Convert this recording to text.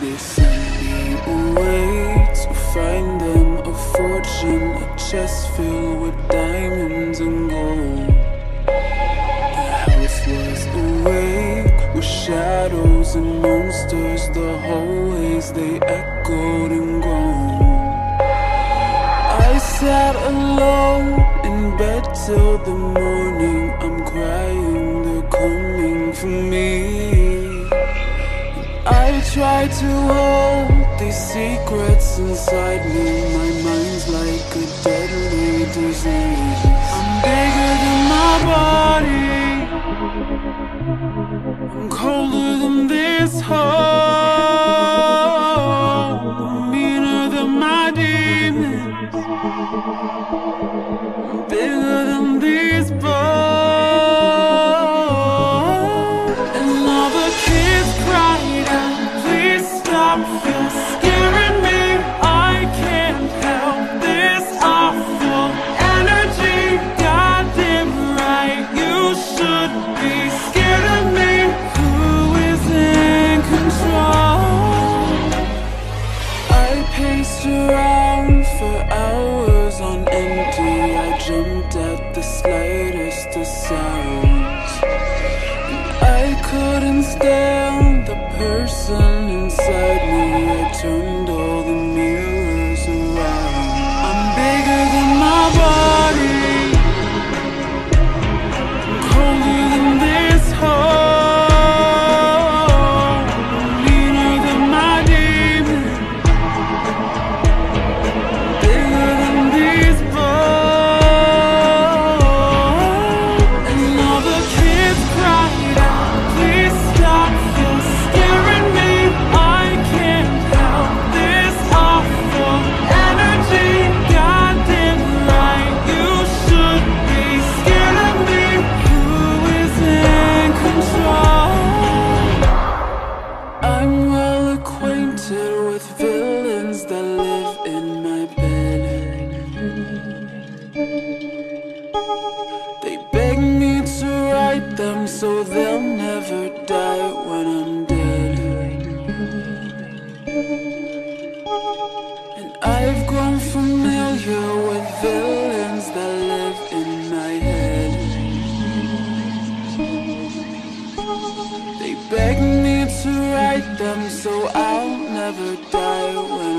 They sent me away to find them a fortune, a chest filled with diamonds and gold. The house was awake with shadows and monsters. The hallways they echoed and groaned. I sat alone in bed till the morning. Try to hold these secrets inside me. My mind's like a deadly disease. I'm bigger than my body. I'm colder than this. They beg me to write them so they'll never die when I'm dead. And I've grown familiar with villains that live in my head. They beg me to write them so I'll never die when